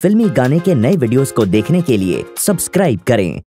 फिल्मी गाने के नए वीडियोस को देखने के लिए सब्सक्राइब करें।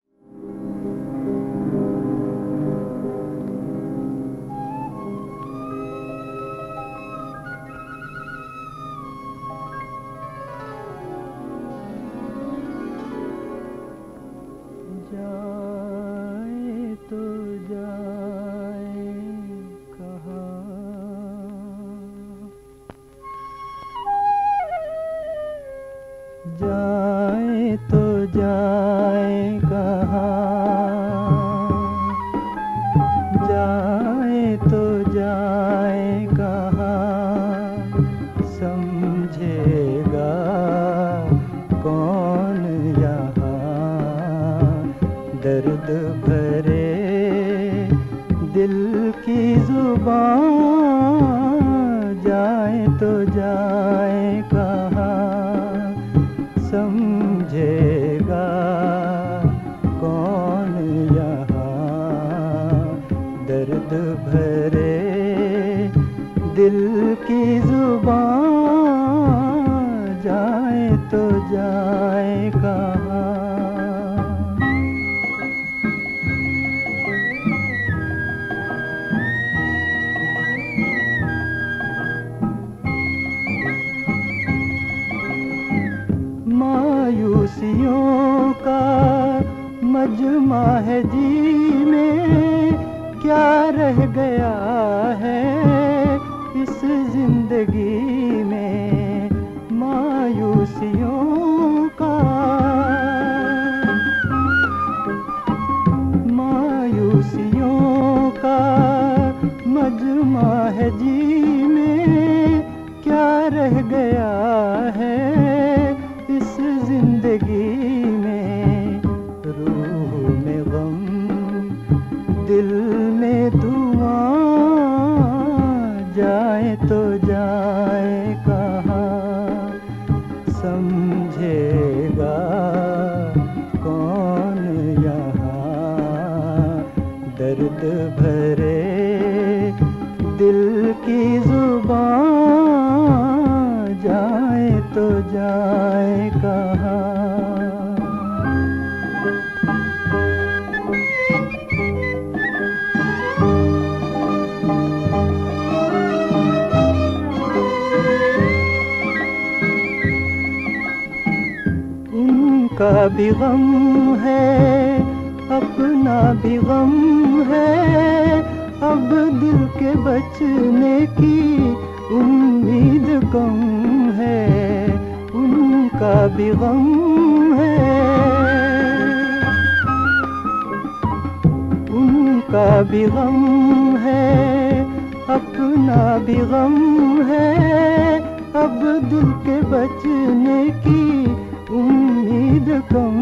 का भी गम है, अपना भी गम है, अब दिल के बचने की उम्मीद कम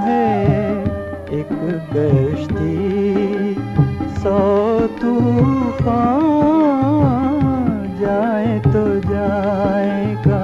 है। एक कश्ती सौ तूफ़ान, जाए तो जाएगा।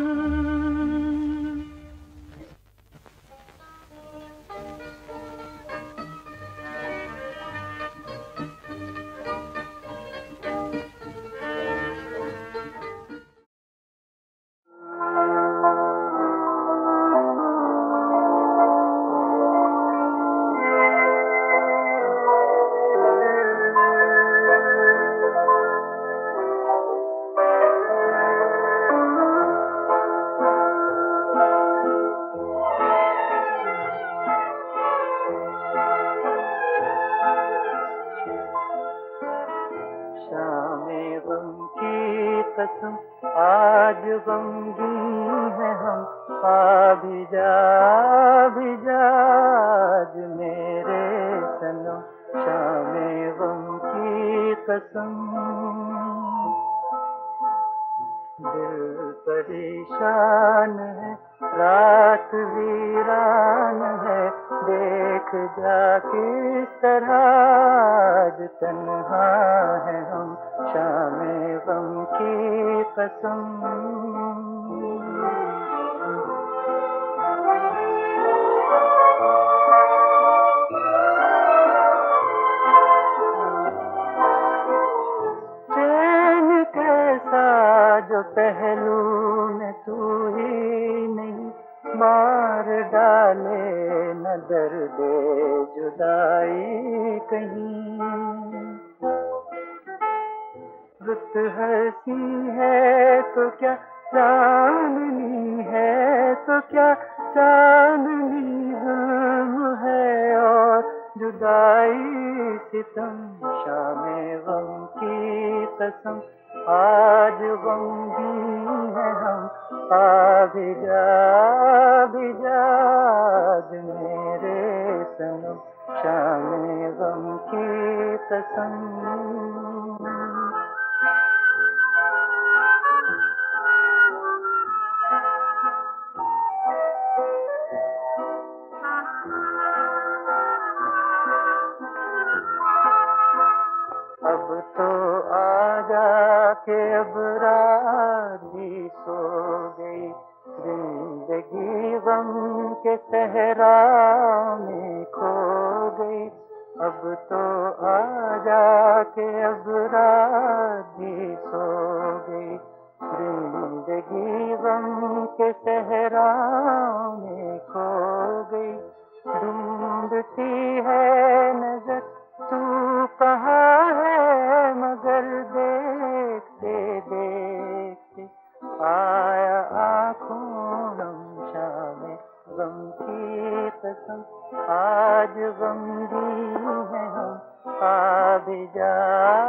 जब राधे सो गई। ज़िंदगी गम के सहरा में खो गई। ढूंढती है नज़र, तू कहा है? मगर देखते देखते आया आँखों नमशा में। गम की कसम, आज गम भी है हम। आदि जा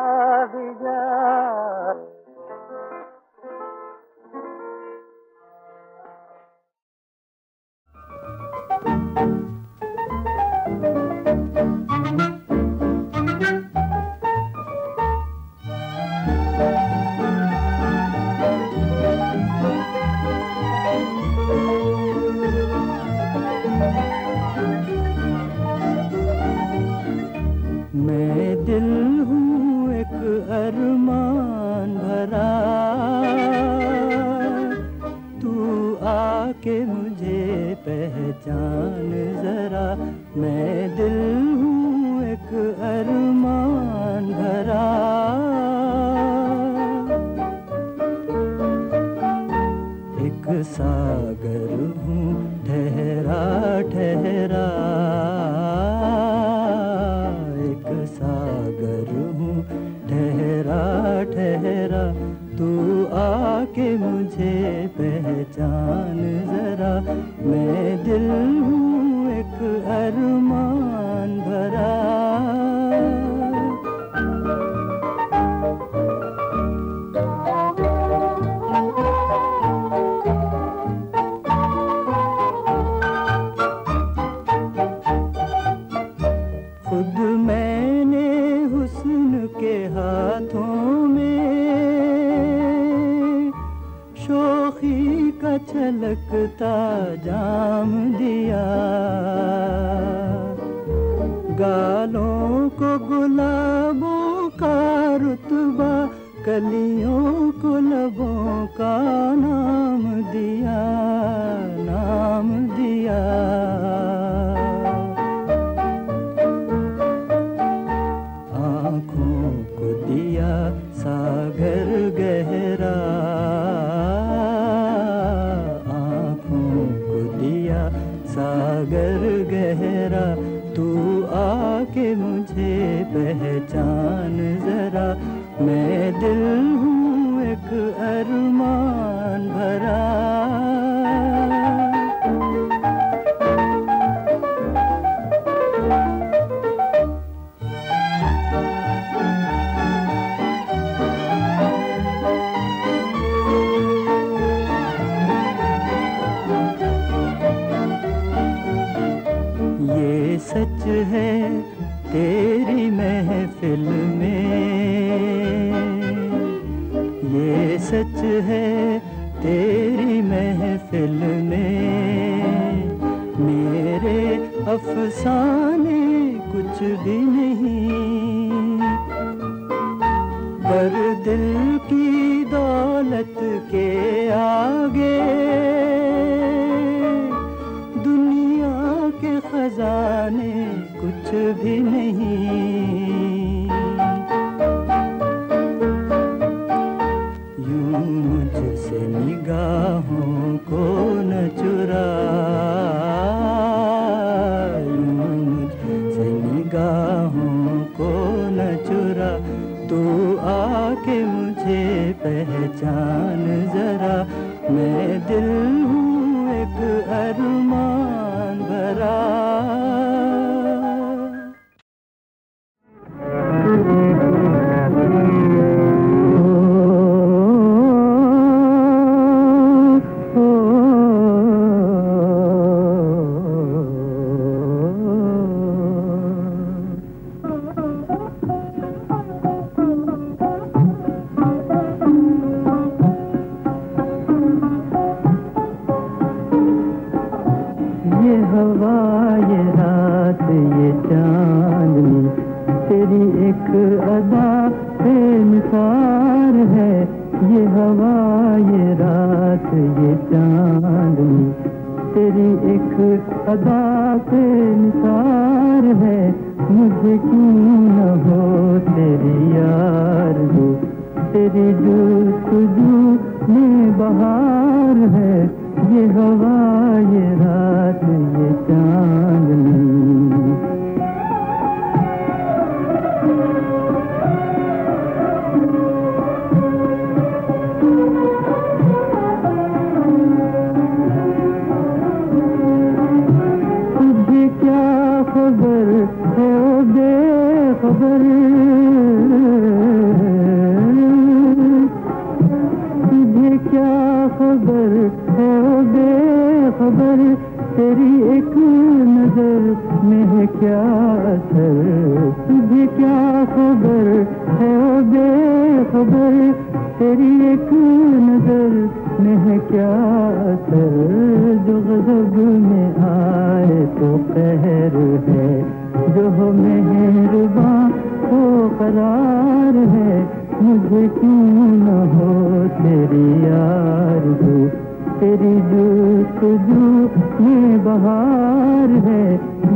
तेरी ये बहार है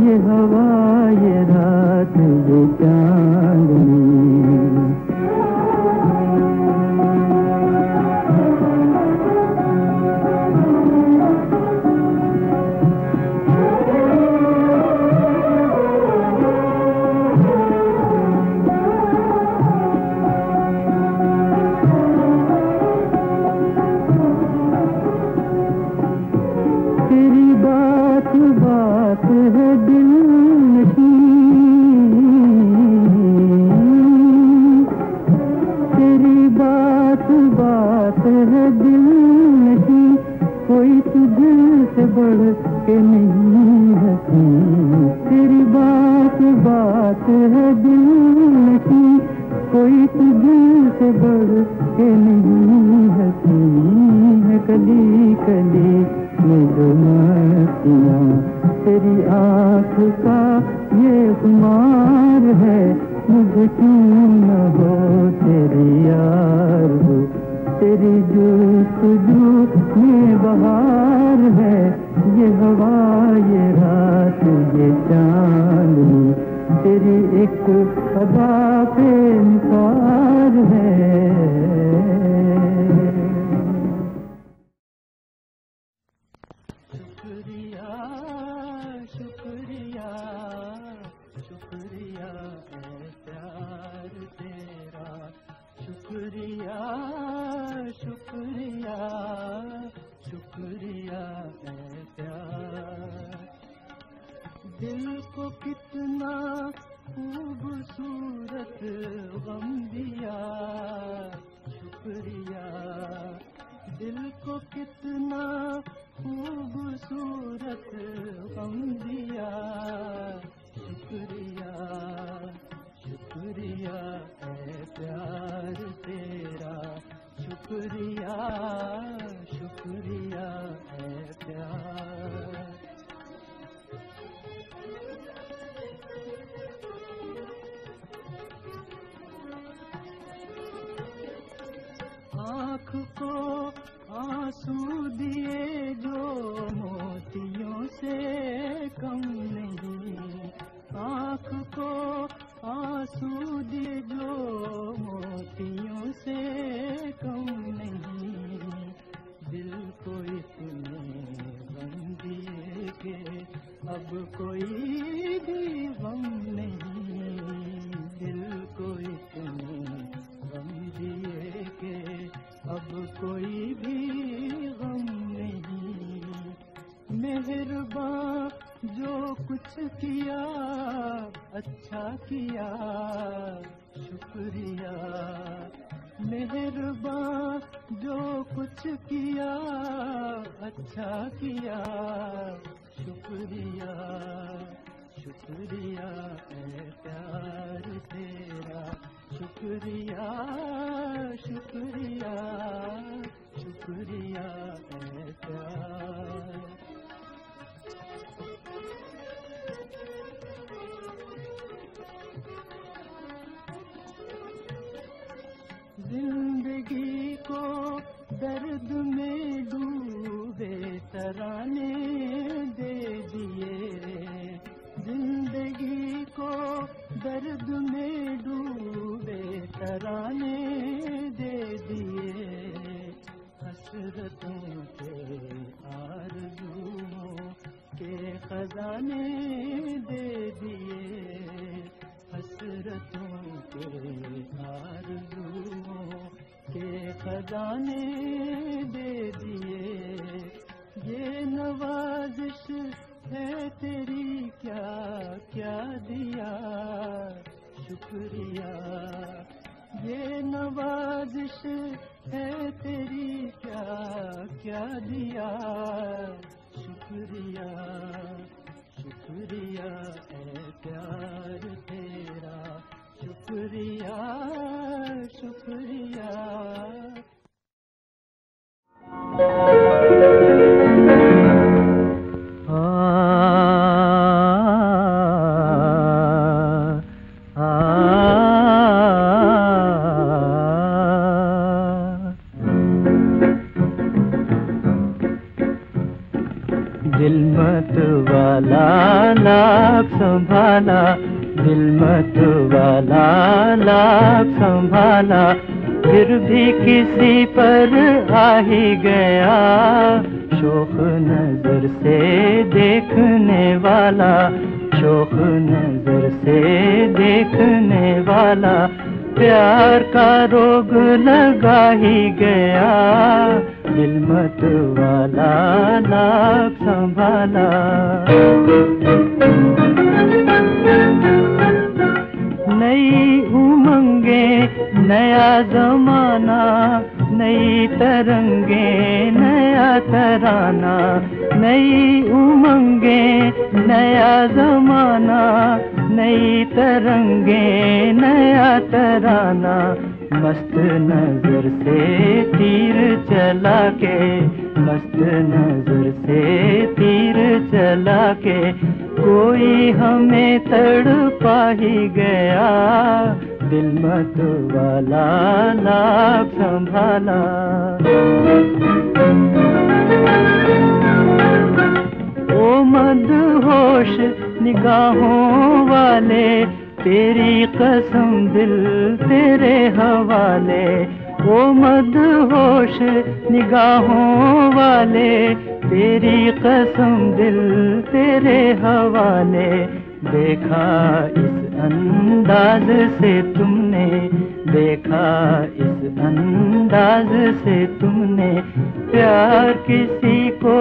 ये हवा ये रात ये चांदनी। के नहीं हसी तेरी बात बात है दिल नहीं कोई तुझे से बढ़ के नहीं है कली कली में जो मस्तियाँ तेरी आँख का ये खुमार है, मुझे क्यों कुछ किया अच्छा किया, शुक्रिया। मेहरबान जो कुछ किया अच्छा किया, शुक्रिया। शुक्रिया है प्यार तेरा। शुक्रिया शुक्रिया शुक्रिया है प्यार। को दर्द में डूबे तराने दे दिए। ज़िंदगी को दर्द में डूबे तराने दे दिए। हसरतों के आरज़ुओं के खजाने दे दिए। हसरतों के के खजाने दे दिए। ये नवाजिश है तेरी, क्या क्या दिया? शुक्रिया। ये नवाजिश है तेरी, क्या क्या दिया? शुक्रिया शुक्रिया है प्यार तेरा। शुक्रिया शुक्रिया। दिल मत वाला नाक संभाला दिल मत वाला लाख संभाला, फिर भी किसी पर आ ही गया। शोक नज़र से देखने वाला, शोक नज़र से देखने वाला, प्यार का रोग लगा ही गया। दिल मत वाला लाख संभाला। नई उमंगे, नया जमाना, नई तरंगे, नया तराना। नई उमंगे, नया जमाना, नई तरंगे, नया तराना। मस्त नज़र से तीर चला के, मस्त नज़र से तीर चला के, कोई हमें तड़ पा ही गया, दिल मत वाला लाभ संभाला। ओ मद होश निगाहों वाले तेरी कसम दिल तेरे हवाले, ओ मद होश निगाहों वाले, तेरी कसम दिल तेरे हवाले, देखा इस अंदाज से तुमने, देखा इस अंदाज से तुमने, प्यार किसी को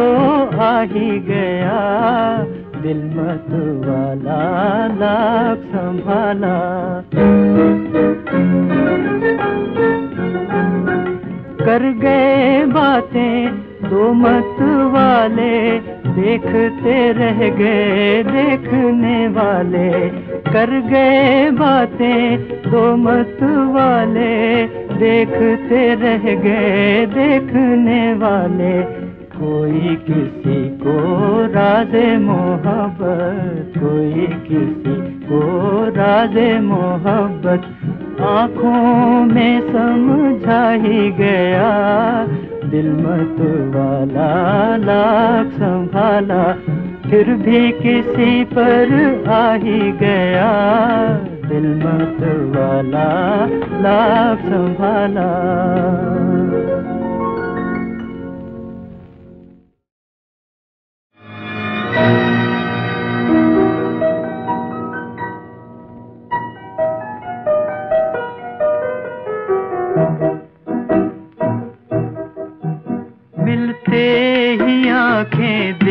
आ ही गया। दिल मत वाला लाख संभाला। कर गए बातें दो मत वाले, देखते रह गए देखने वाले। कर गए बातें दो मत वाले, देखते रह गए देखने वाले। कोई किसी को राज मोहब्बत, कोई किसी को राज मोहब्बत। आँखों में समझा ही गया, दिल मत वाला लाख संभाला। फिर भी किसी पर आ ही गया, दिल मत वाला लाख संभाला।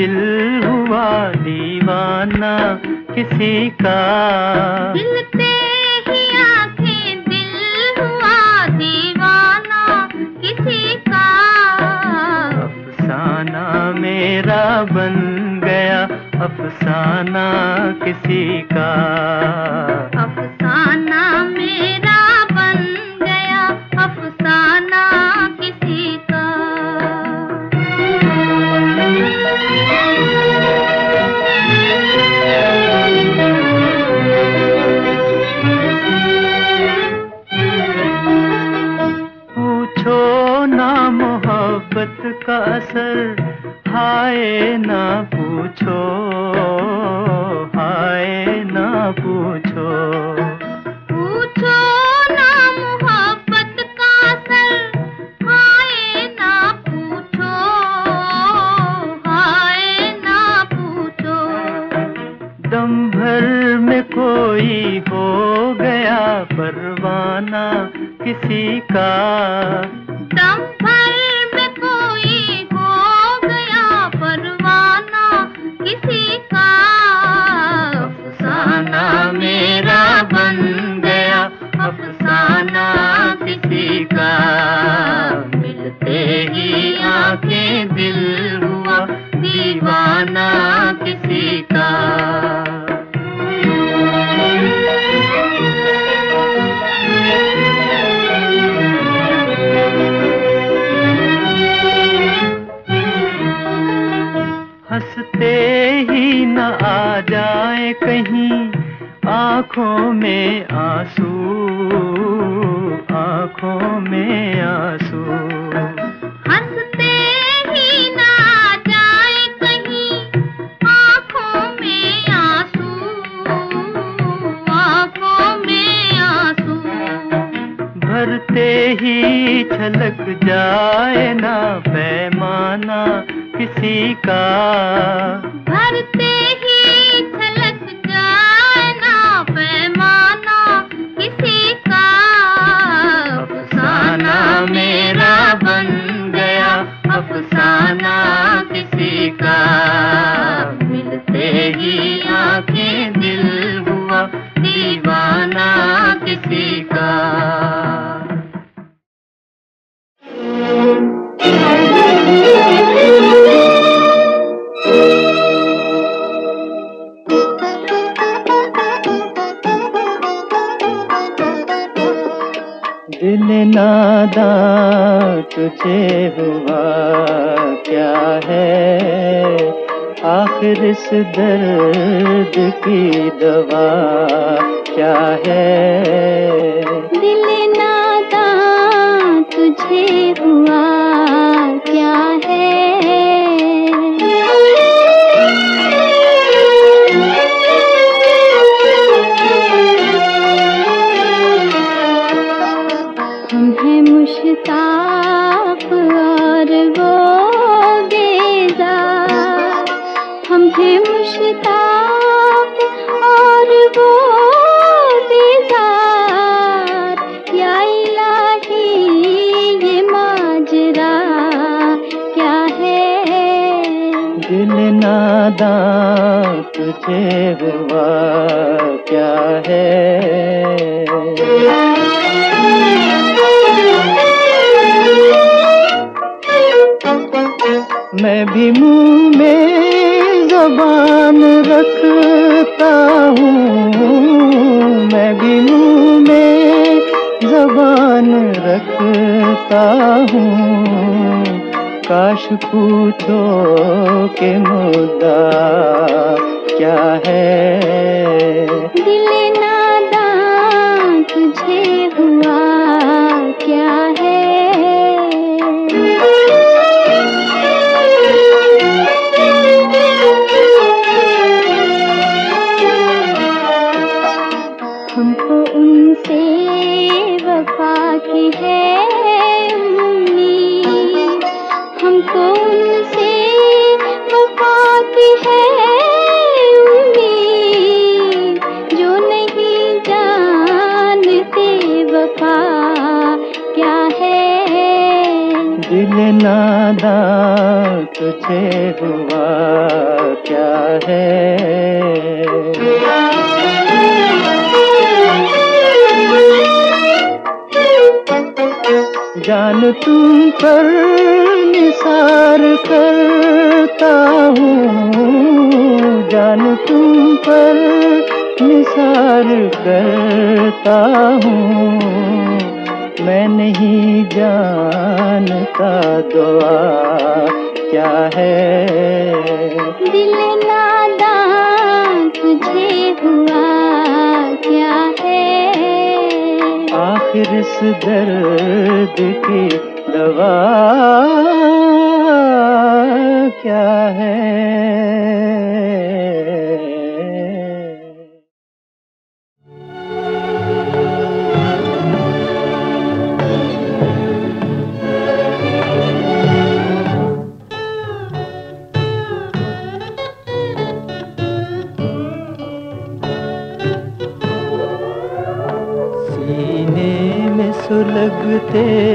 दिल हुआ दीवाना किसी का। मिलते ही आँखें दिल हुआ दीवाना किसी का। अफसाना मेरा बन गया अफसाना किसी का। अफसाना मेरा का असर हाय ना पूछो हाय ना पूछो। पूछो ना मोहब्बत का असर हाय ना पूछो हाय ना पूछो। दम भर में कोई हो गया परवाना किसी का। दम आँखों में आँसू आँखों में आँसू। में में भरते ही छलक जाए ना पैमाना किसी का। काश पूछो के मुद्दा क्या है? दिल नादा तुझे हुआ। तुझसे हुआ क्या है? जान तुम पर, निसार करता हूँ। जान तुम पर, निसार करता हूँ। मैं नहीं जानता दुआ क्या है? दिल नादान तुझे हुआ क्या है? आखिर इस दर्द की दवा क्या है? te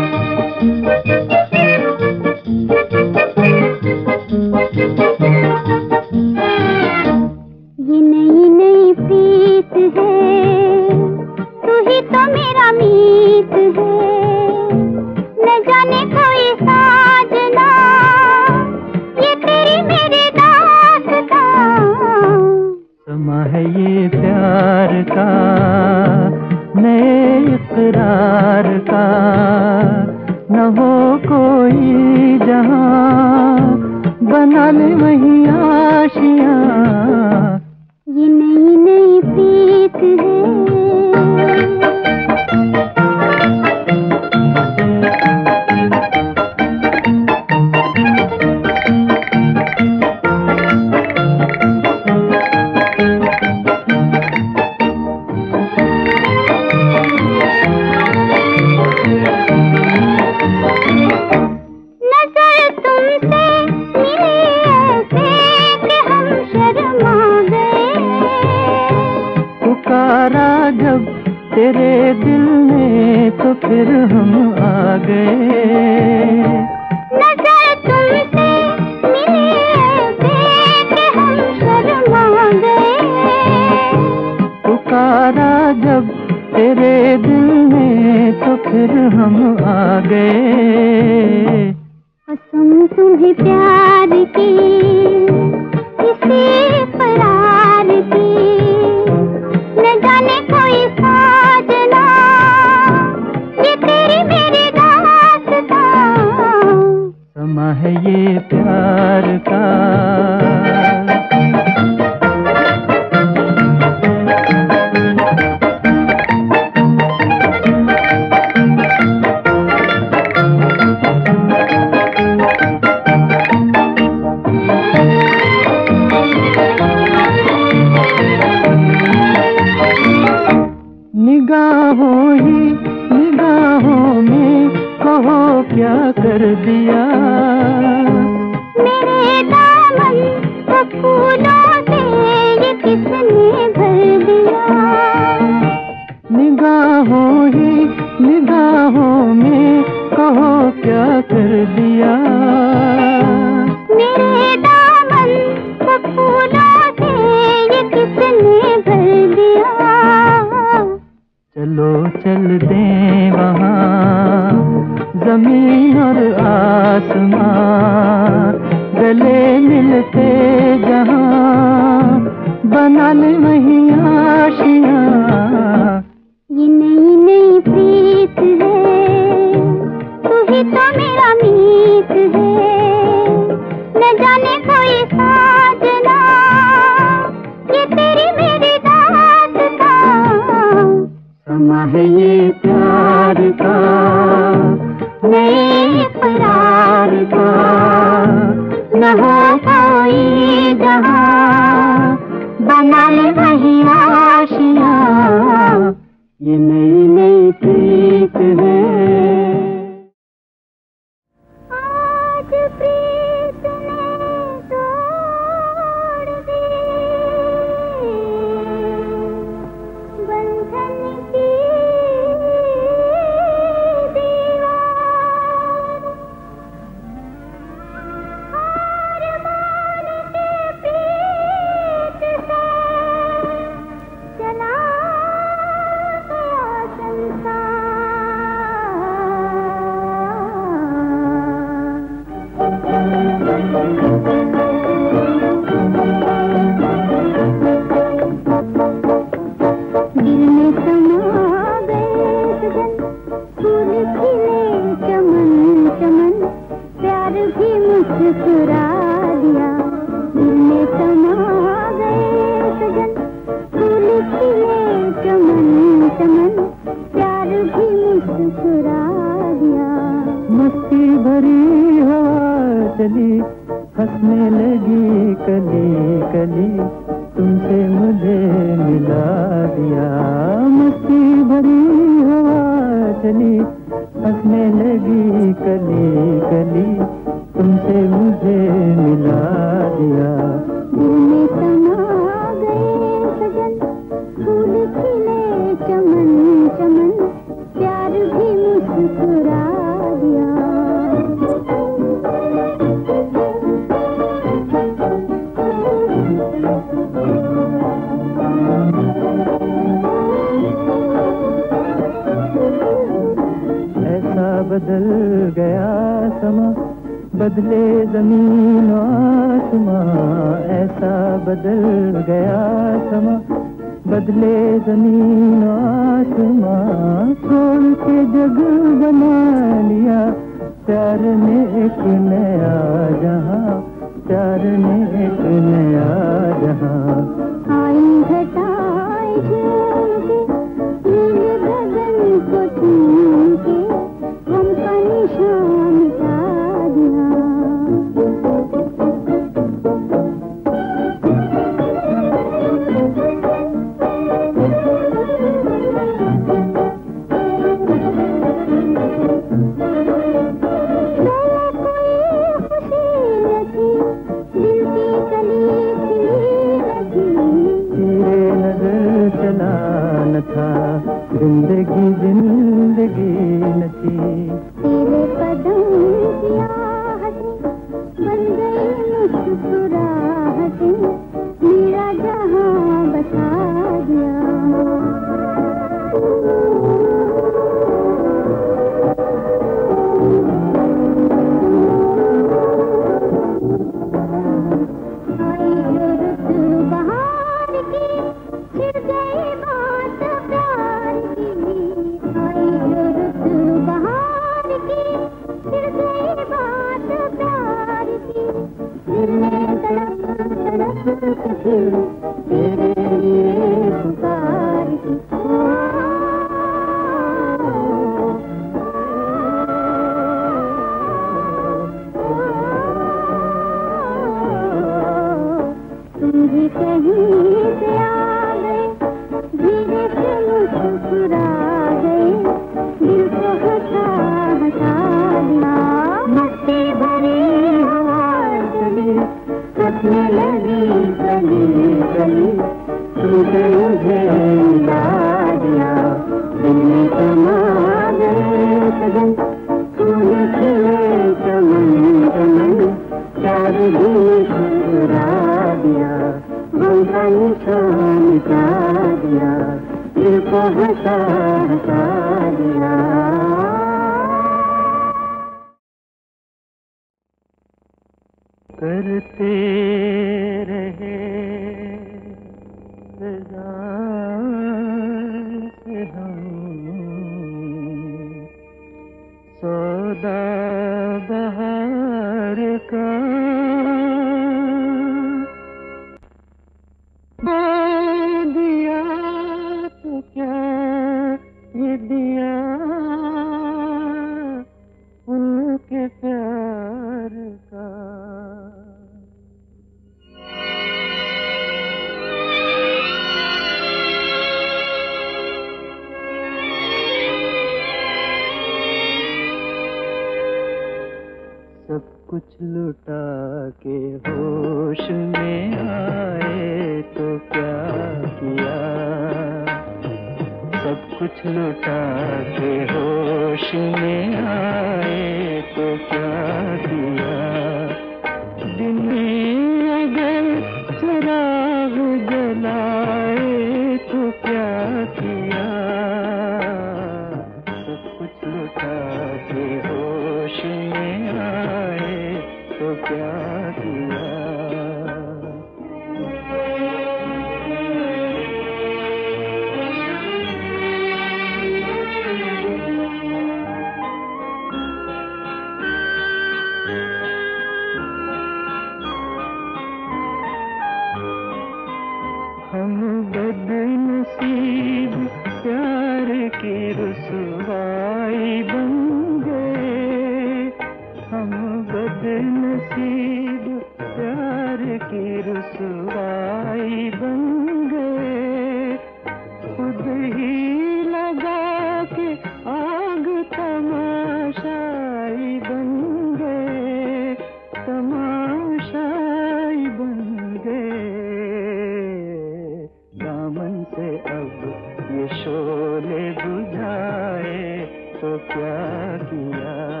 बुझाए तो क्या किया?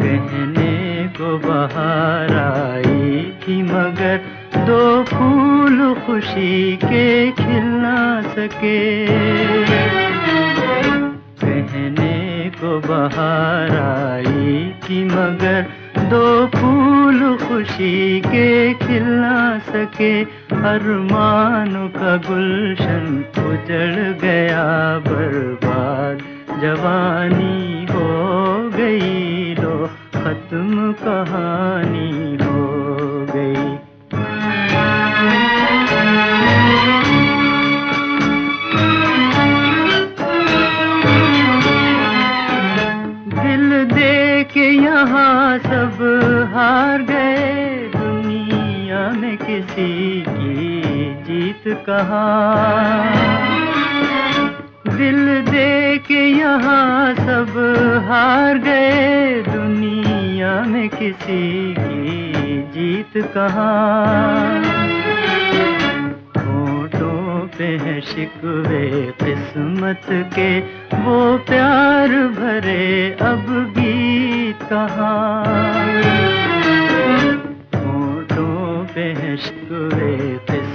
कहने को बाहर आई थी, मगर दो फूल खुशी के खिलना सके। कहने को बाहर आई थी, मगर दो फूल खुशी के खिलना सके। अरमान का गुलशन उजड़ गया, बर्बाद जवानी हो गई, लो खत्म कहानी हो गई। दिल दे के यहाँ सब हार गए, दुनिया में किसी की जीत कहा? दिल दे के यहाँ सब हार गए। दुनिया में किसी की जीत कहाँ? पे है शिकवे किस्मत के। वो प्यार भरे अब गीत कहाँ? होठों पे है शिकवे किस्मत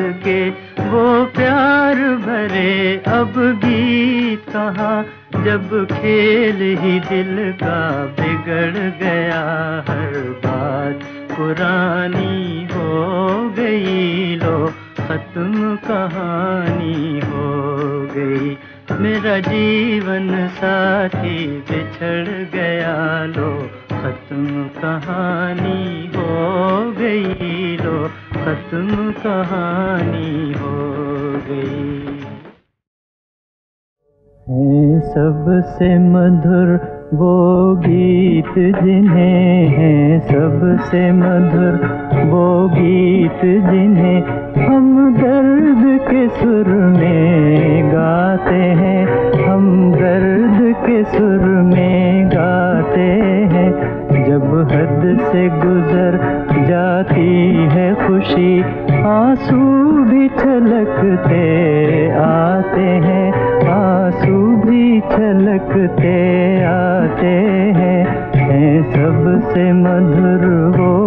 के वो प्यार भरे अब गीत कहाँ, जब खेल ही दिल का बिगड़ गया हर बात। पुरानी हो गई लो, खत्म कहानी हो गई। मेरा जीवन साथी बिछड़ गया लो खत्म कहानी हो गई लो खत्म कहानी हो गई। है सबसे मधुर वो गीत जिन्हें है, सबसे मधुर वो गीत जिन्हें हम दर्द के सुर में गाते हैं, हम दर्द के सुर में गाते हैं। जब हद से गुजर जाती है खुशी, आँसू भी छलकते आते हैं, आँसू भी छलकते आते हैं। सबसे मधुर वो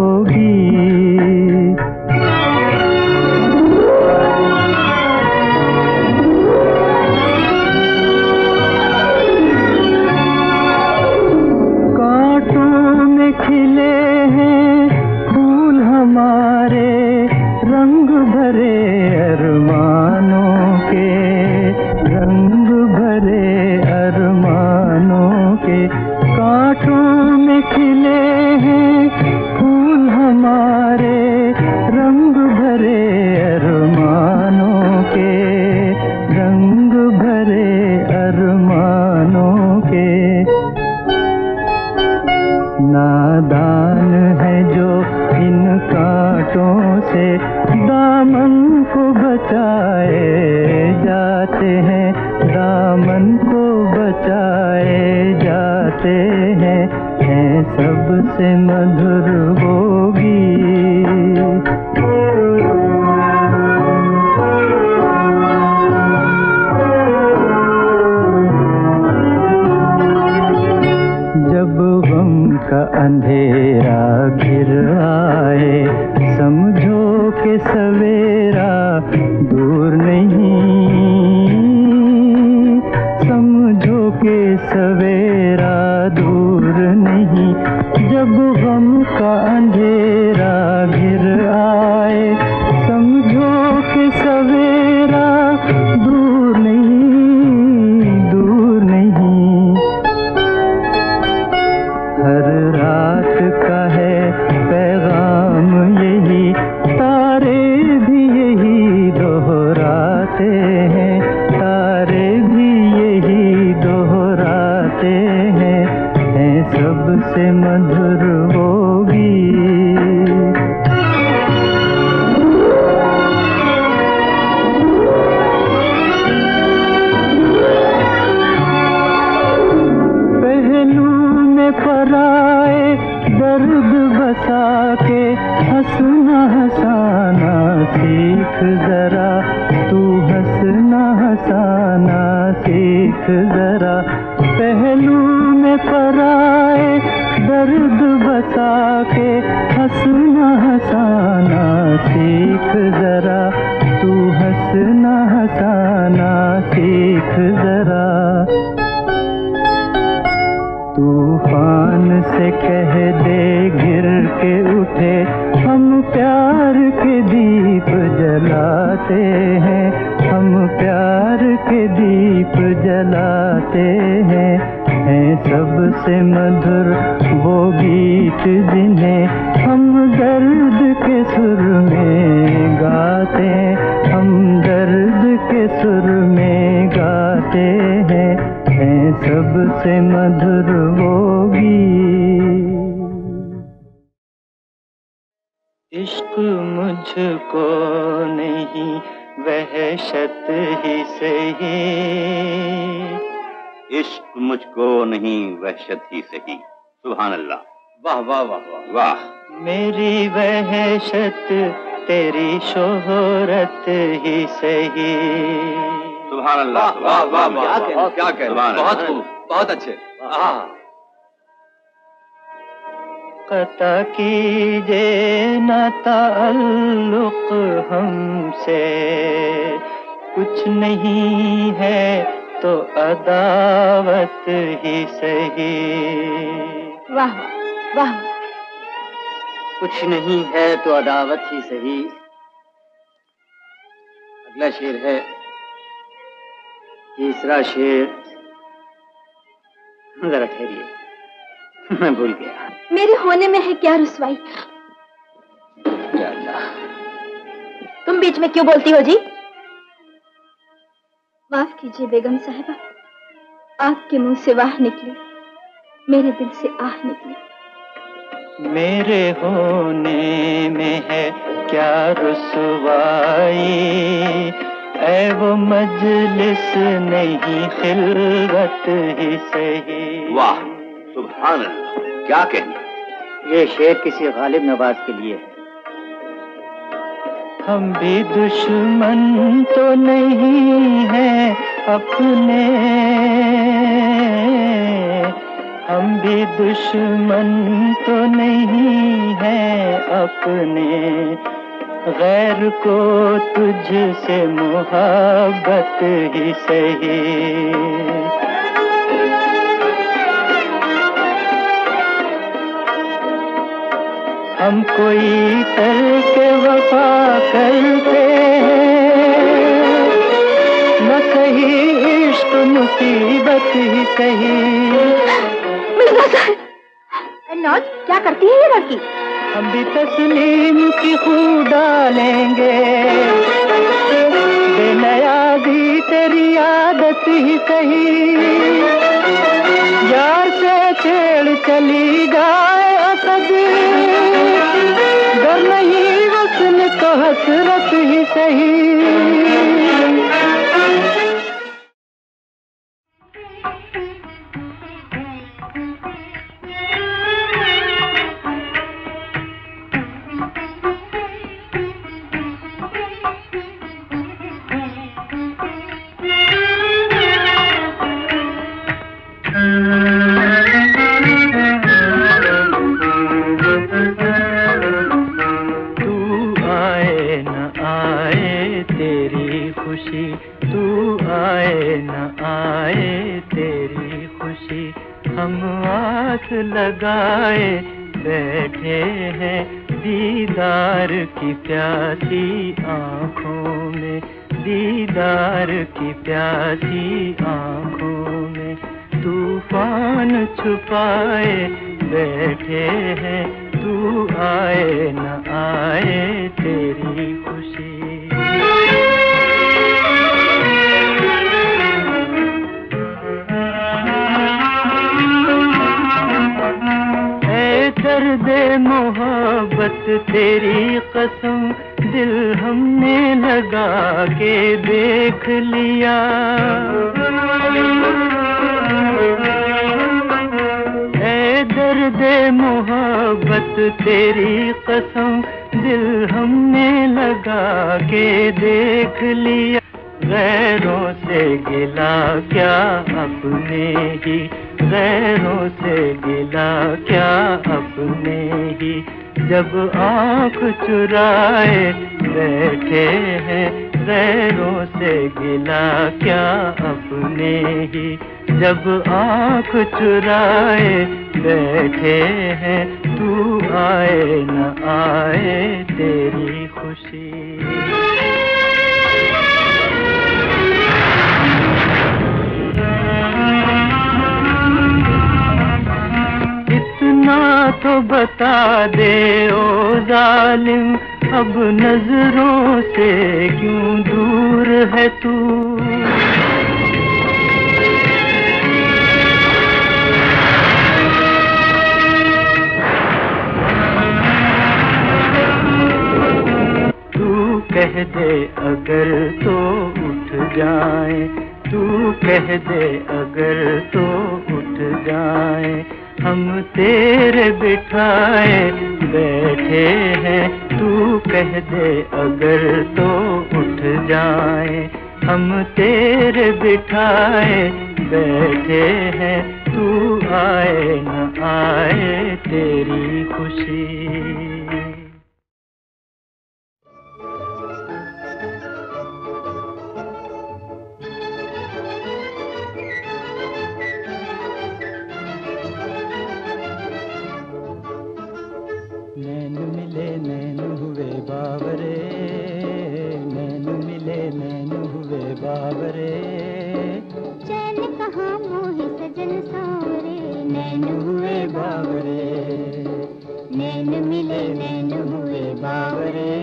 वहशत तेरी शोहरत ही सही। सुभान अल्लाह वाह वाह वाह क्या कहने सुभान बहुत खूब बहुत अच्छे। हाँ। कता कीजिए न ताल्लुक हमसे। कुछ नहीं है तो अदावत ही सही। वाह वाह। कुछ नहीं है तो अदावत ही सही। अगला शेर है तीसरा शेर। जरा ठहरिए। मैं भूल गया। मेरे होने में है क्या रुसवाई? तुम बीच में क्यों बोलती हो जी? माफ़ कीजिए बेगम साहिबा आपके मुँह से वाह निकली मेरे दिल से आह निकली। मेरे होने में है क्या रसवाई? ऐ वो मजलिस नहीं खिलवत ही सही। वाह सुभान क्या कहने? ये शेर किसी गालिब नवाज़ के लिए है। हम भी दुश्मन तो नहीं हैं अपने। हम भी दुश्मन तो नहीं हैं अपने। गैर को तुझसे मोहब्बत ही सही। हम कोई तर्क वफा करते हैं, न सही इश्क मुसीबत ही सही क्या करती है ये लड़की? हम भी तस्लीम की खू डालेंगे बेनयाजी तेरी आदत ही सही। यार से छेड़ चली जाए असद। डर नहीं वसन तो हसरत ही सही। आस लगाए, बैठे हैं दीदार की प्यासी आँखों में, दीदार की प्यासी आँखों में। तूफ़ान छुपाए, बैठे हैं, तू आए, न आए तेरी खुशी। दर्द मोहब्बत तेरी कसम, दिल हमने लगा के देख लिया। ऐ दर्द मोहब्बत तेरी कसम, दिल हमने लगा के देख लिया। गैरों से गिला क्या अपने ही गैरों से गिला क्या अपने ही? जब आँख चुराए बैठे हैं गैरों से गिला क्या अपने ही? जब आँख चुराए बैठे हैं, तू आए न आए, तेरी खुशी ना तो बता दे, ओ जालिम, अब नज़रों से क्यों दूर है तू कह दे अगर तो उठ जाए, तू कह दे अगर तो उठ जाए हम तेरे बिठाए बैठे हैं, तू कह दे अगर तो उठ जाए। हम तेरे बिठाए बैठे हैं, तू आए न आए तेरी खुशी। नागरी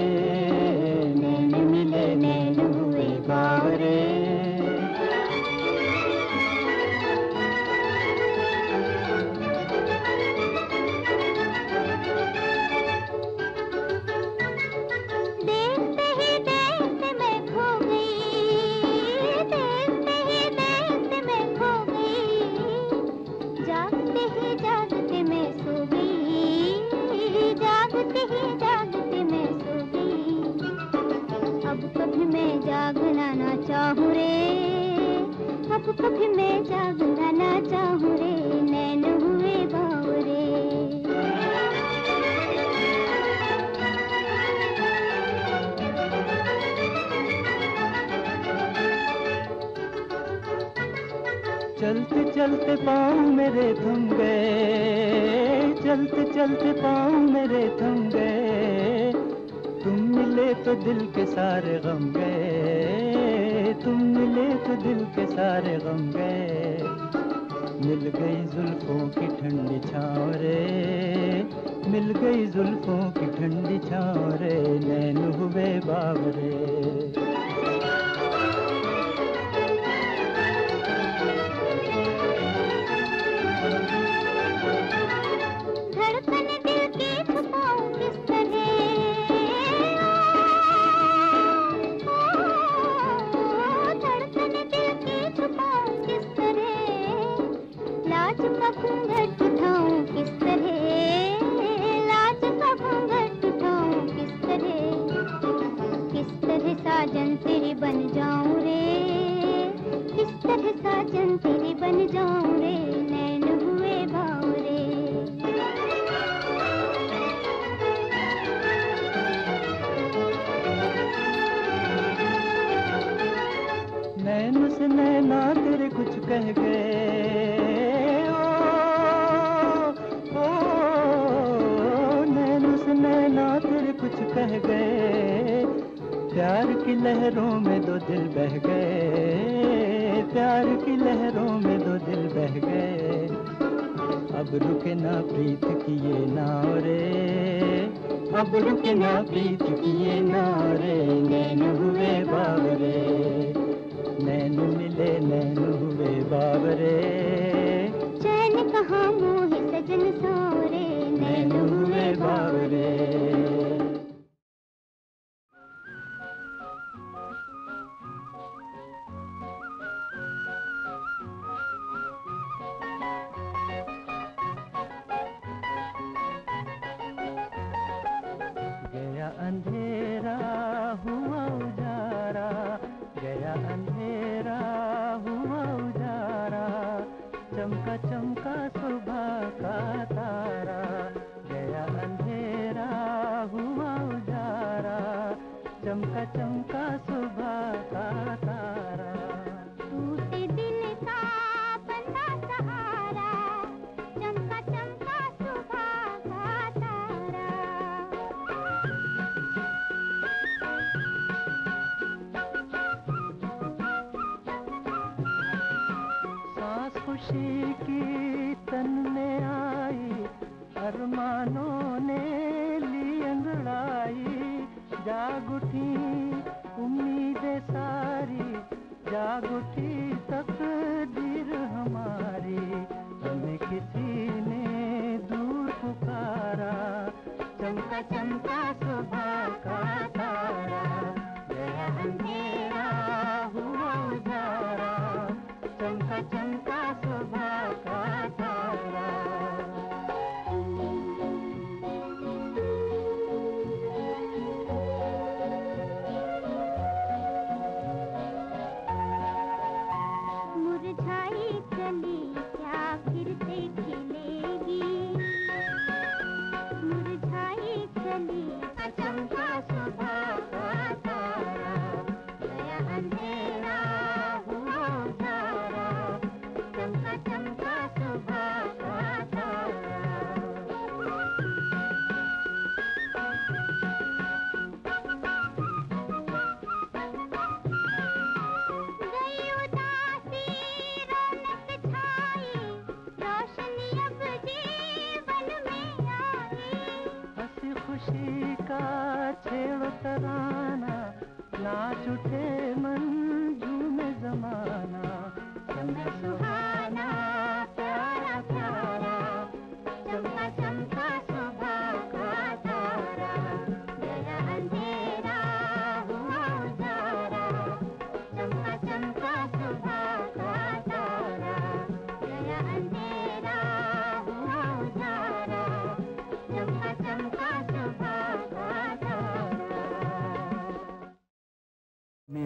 मेरे थम गए चलते चलते पाँव मेरे थम गए तुम मिले तो दिल के सारे गम गए तुम मिले तो दिल के सारे गम गए मिल गई जुल्फों की ठंडी छाँव रे, मिल गई जुल्फों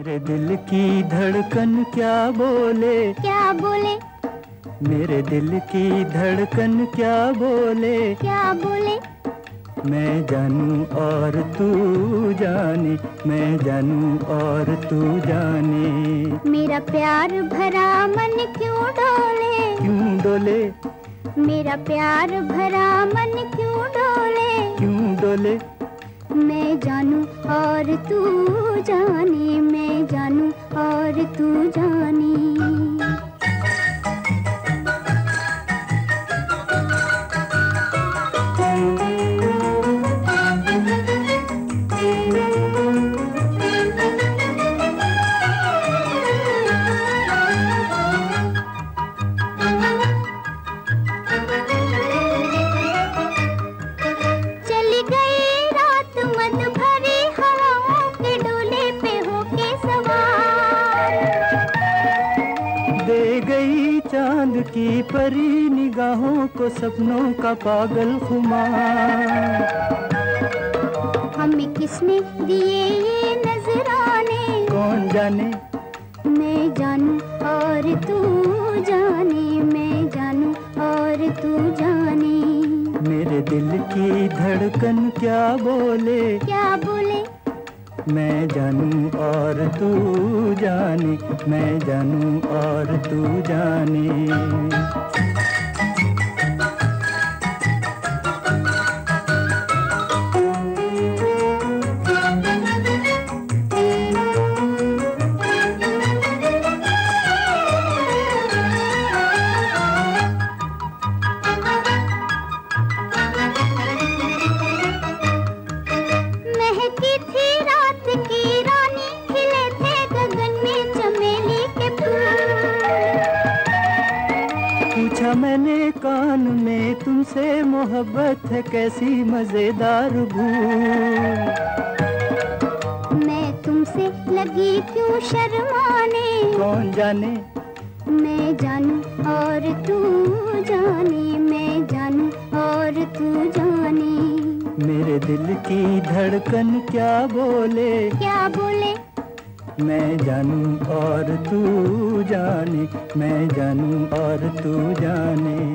मेरे दिल की धड़कन क्या बोले? क्या बोले? मेरे दिल की धड़कन क्या बोले? क्या बोले? मैं जानू और तू जाने मैं जानू और तू जाने। मेरा प्यार भरा मन क्यों डोले? क्यों डोले? मेरा प्यार भरा मन क्यों डोले? क्यों डोले? मैं जानू और तू परी निगाहों को सपनों का पागल खुमार। हमें किसने दिए ये नजराने? कौन जाने? मैं जानू और तू जाने मैं जानू और तू जाने। मेरे दिल की धड़कन क्या बोले? क्या बोले मैं जानू और तू जाने मैं जानू और तू जाने। कैसी मज़ेदार भूल। मैं तुमसे लगी क्यों शर्माने? कौन जाने? मैं जानू और तू जाने मैं जानू और तू जाने। मेरे दिल की धड़कन क्या बोले? क्या बोले? मैं जानू और तू जाने मैं जानू और तू जाने।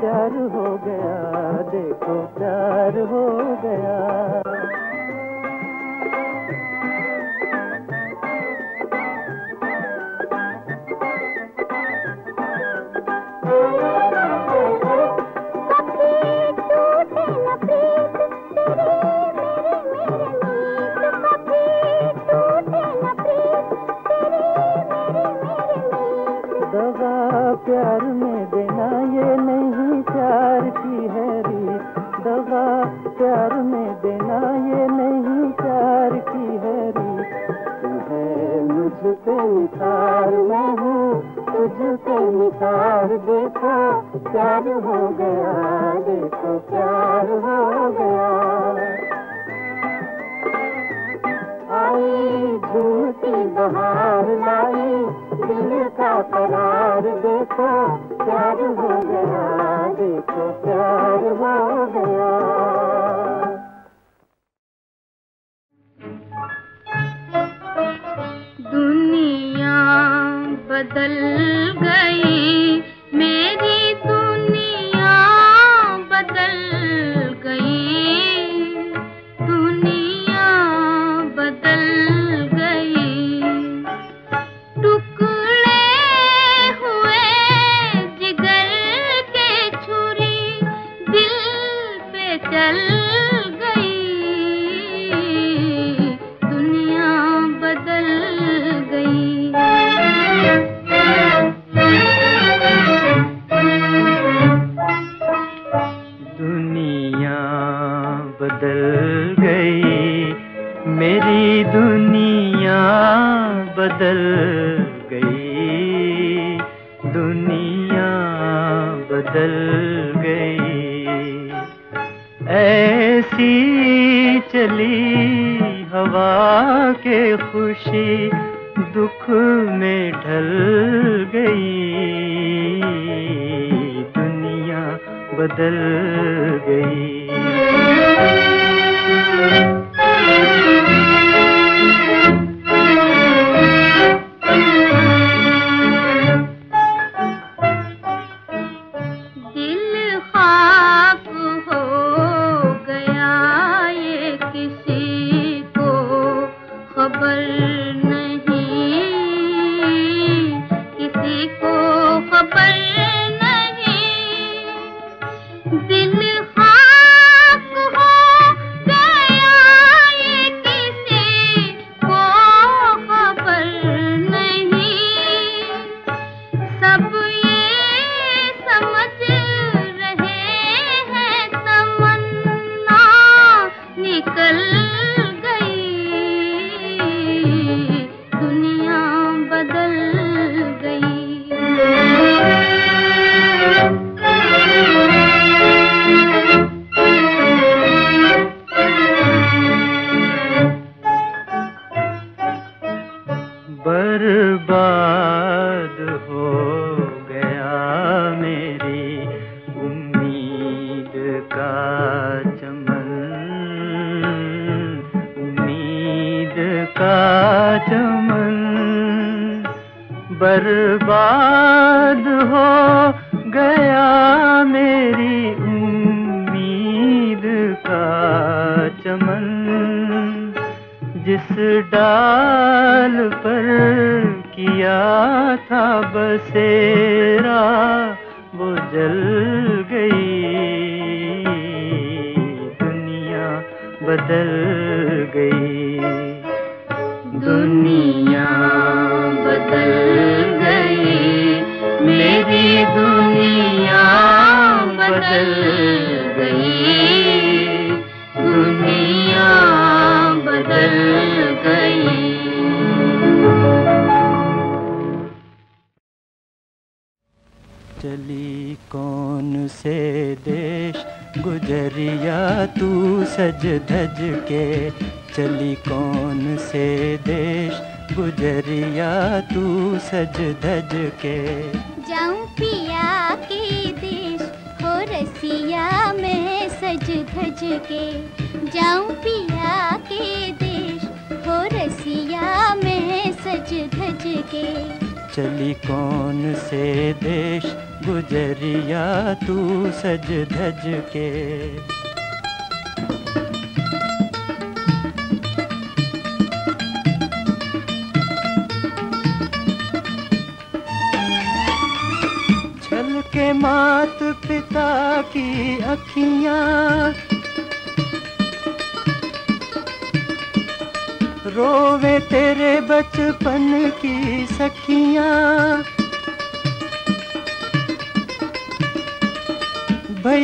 प्यार हो गया देखो प्यार हो गया।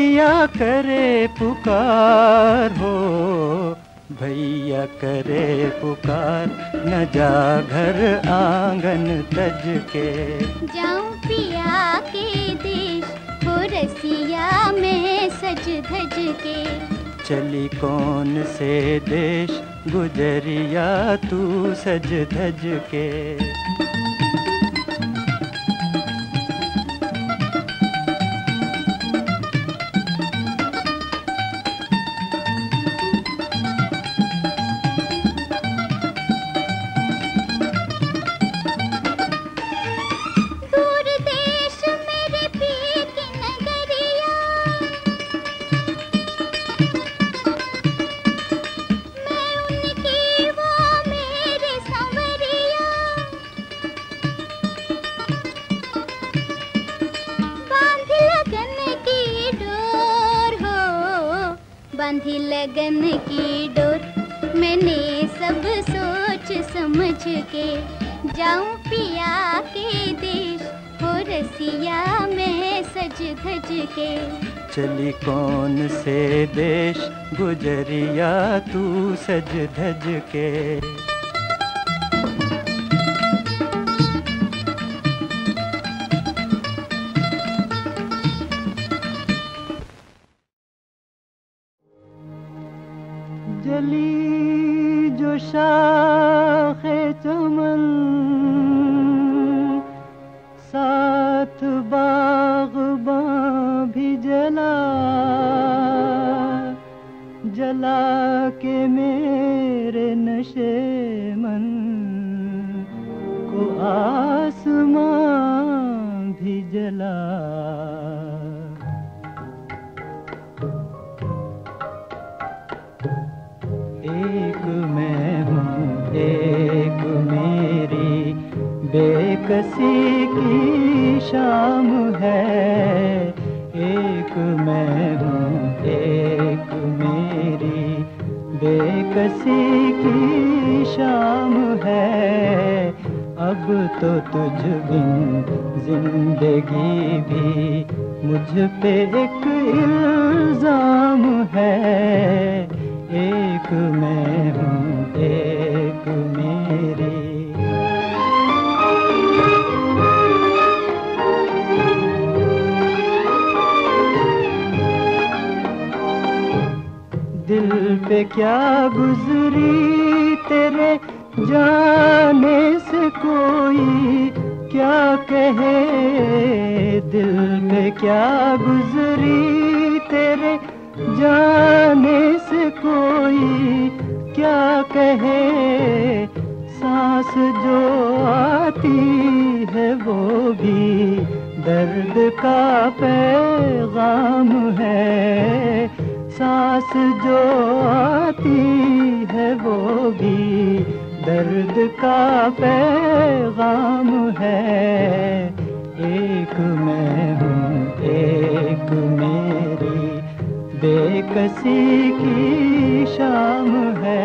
भैया करे पुकार हो भैया करे पुकार न जा घर आँगन तज के जाऊँ पिया के देश पुरसिया में सज धज के चली कौन से देश गुजरिया तू सज धज के धज धज के क्या कहे? सांस जो आती है वो भी दर्द का पैगाम है। सांस जो आती है वो भी दर्द का पैगाम है। एक मैं हूँ बेकसी की शाम है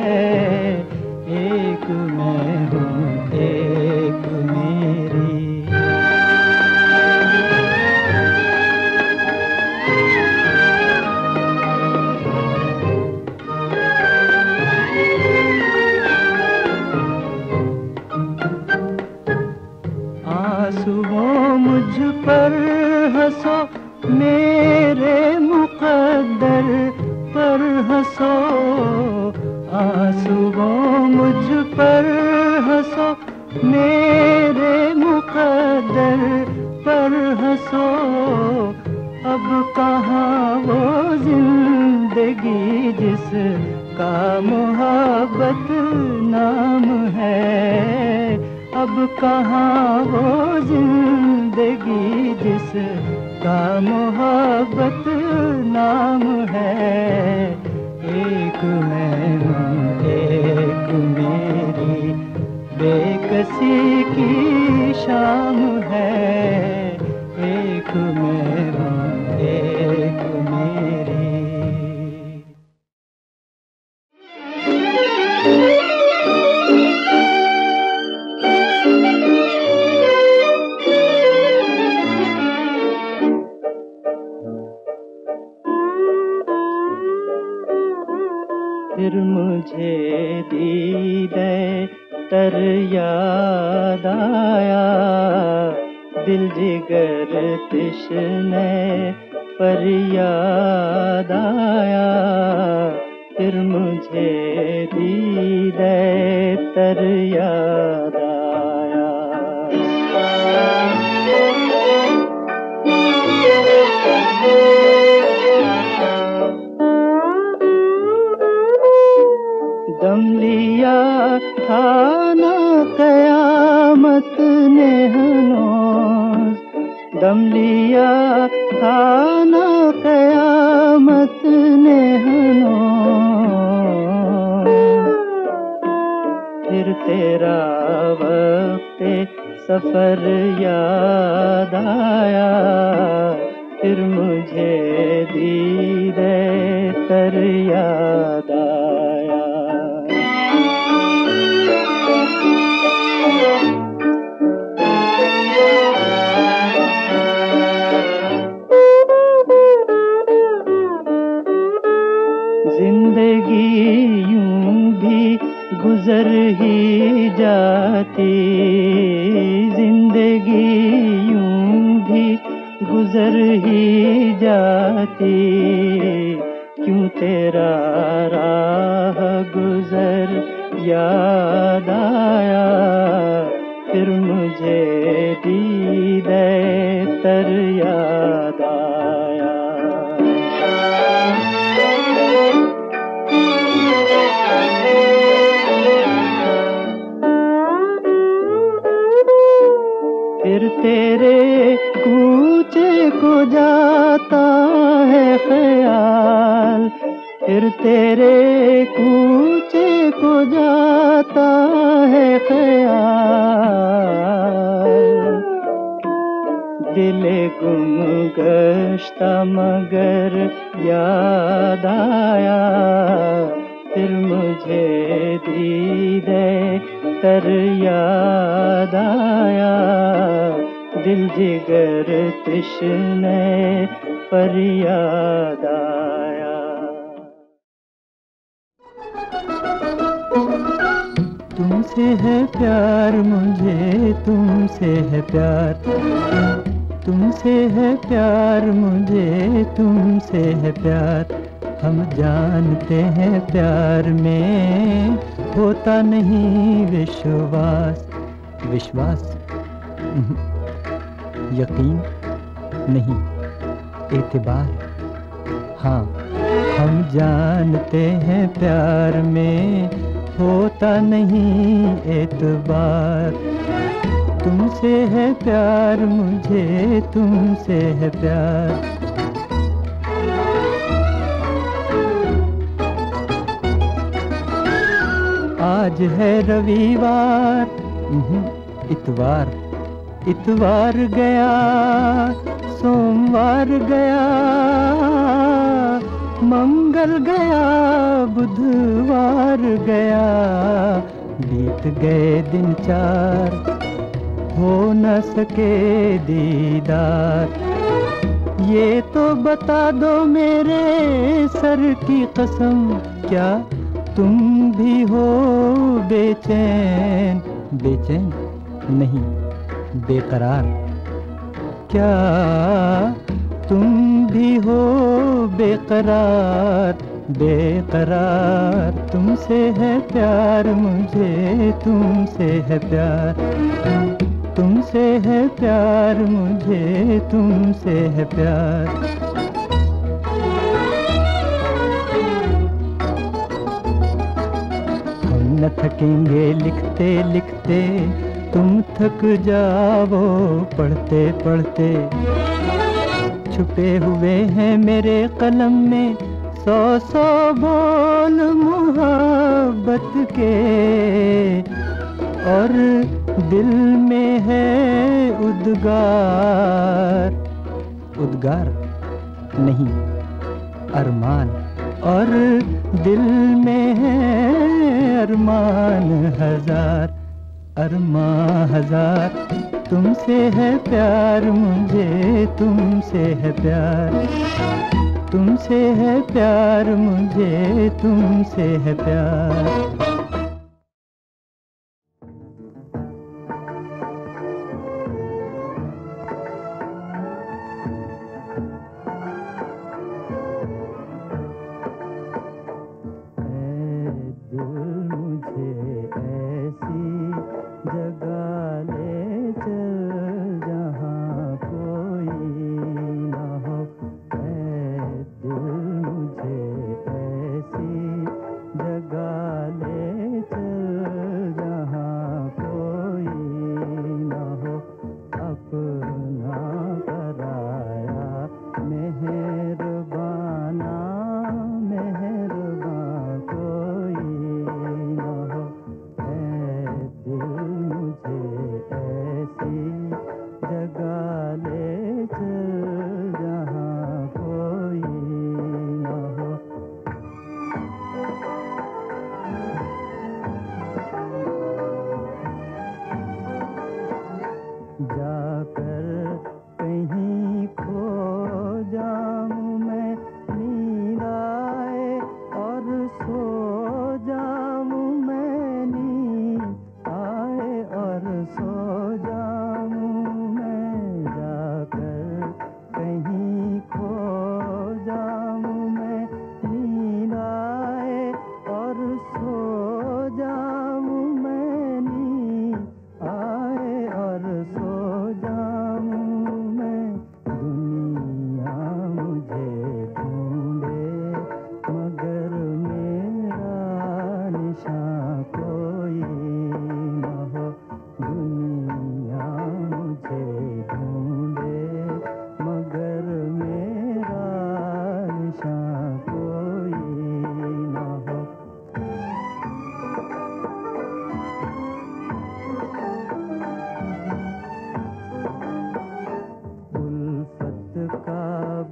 एक मैं हूँ। पर हंसो, मेरे मुकद्दर पर हंसो। अब कहाँ वो ज़िंदगी जिस का मोहब्बत नाम है? अब कहाँ वो ज़िंदगी जिस का मोहब्बत नाम है? एक मैं एक मेरी बेकसी की शाम है। एक मैं विश्वास? यकीन? नहीं। एतबार? हाँ। हम जानते हैं प्यार में होता नहीं एतबार। तुमसे है प्यार, मुझे तुमसे है प्यार। इतवार गया, सोमवार गया, मंगल गया, बुधवार गया, बीत गए दिन चार, हो न सके दीदार। ये तो बता दो मेरे सर की कसम, क्या तुम भी हो बेचैन? बेचैन नहीं। बेकरार। क्या तुम भी हो बेकरार? बेकरार तुमसे है प्यार, मुझे तुमसे है प्यार। तुमसे है प्यार, मुझे तुमसे है प्यार। हम न थकेंगे लिखते लिखते तुम थक जाओ पढ़ते पढ़ते। छुपे हुए हैं मेरे कलम में सौ सौ बोल मोहब्बत के। और दिल में है उद्गार। उद्गार नहीं, अरमान। और दिल में है अरमान, हज़ार। अरमान हज़ार, तुमसे है प्यार, मुझे तुमसे है प्यार। तुमसे है प्यार, मुझे तुमसे है प्यार।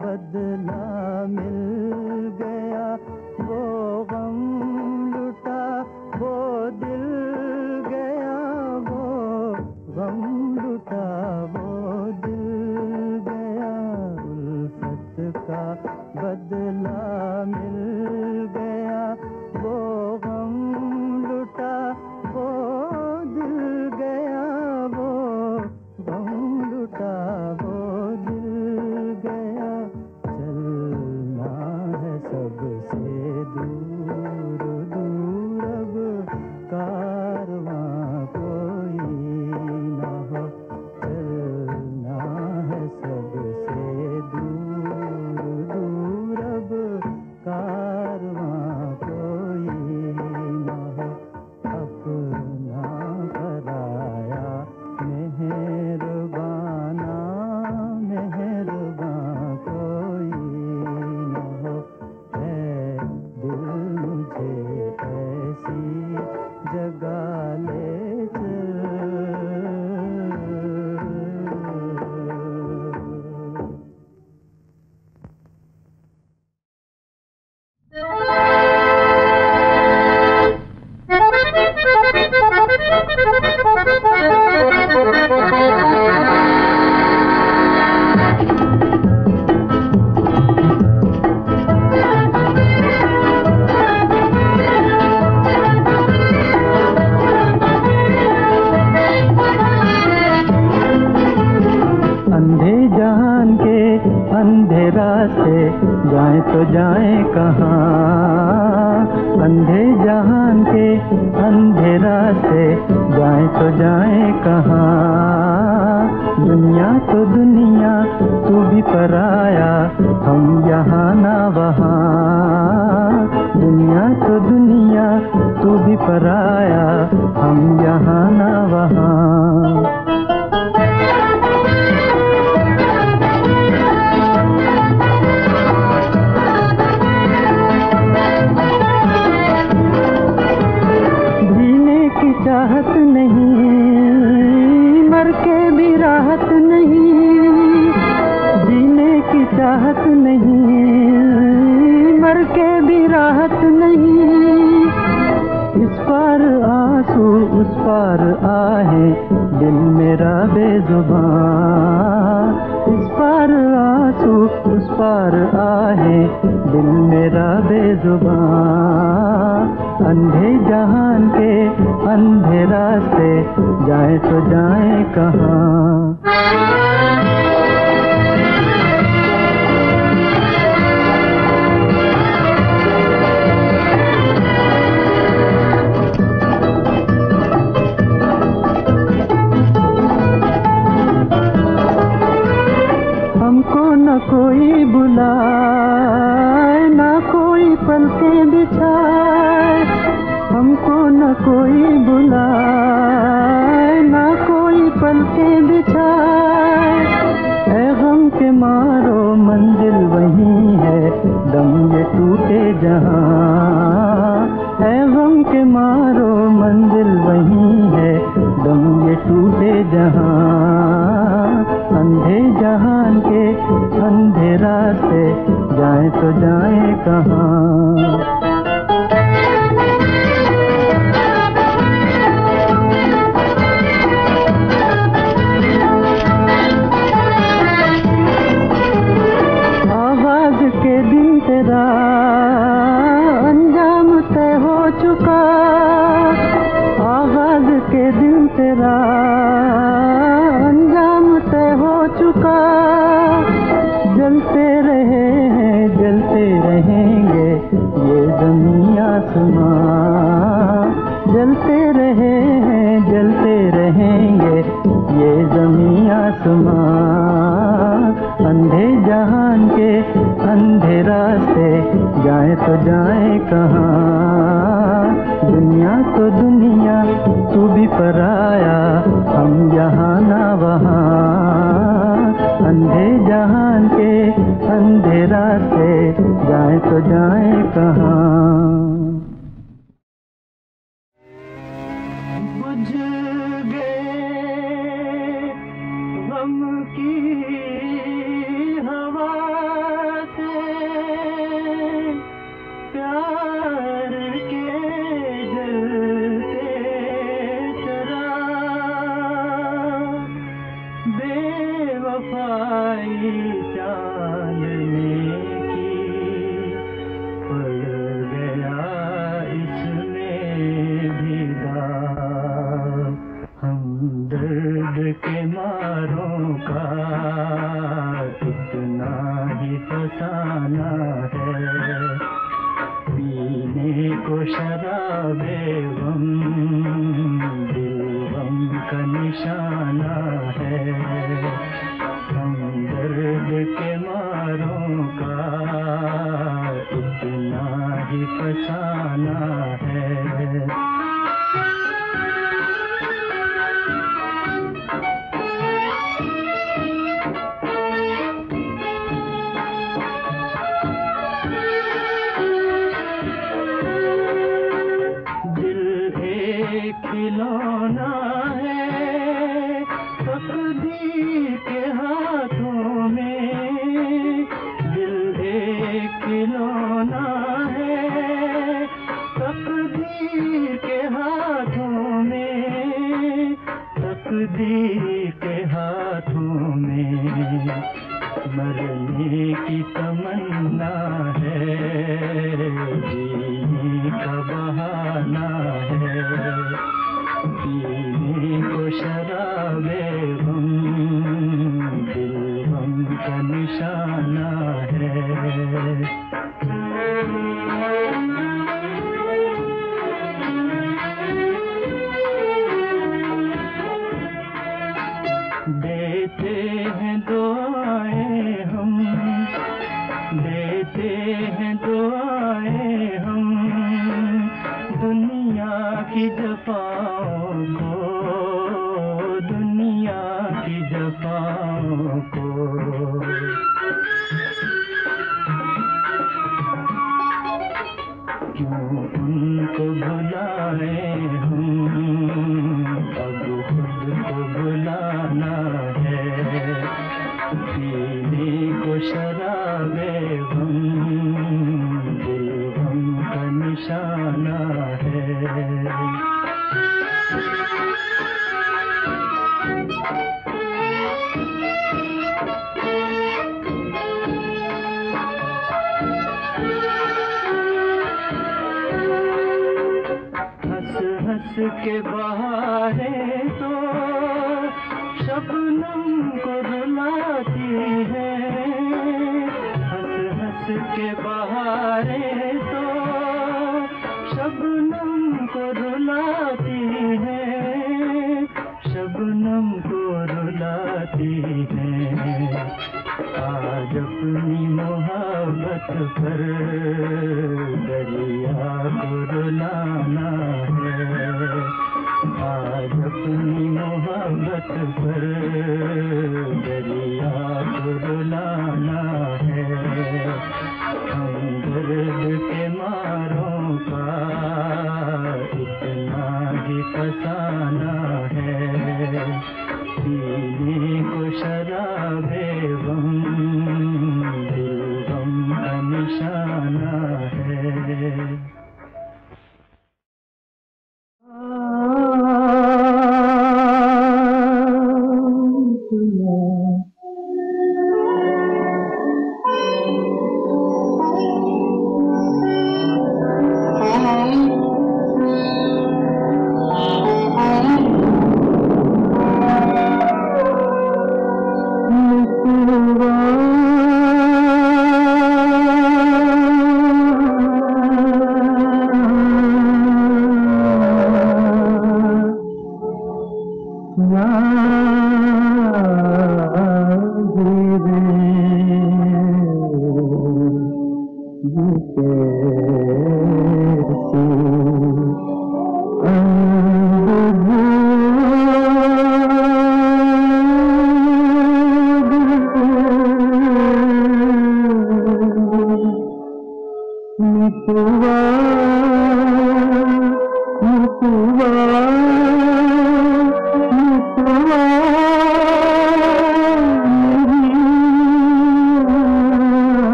बदला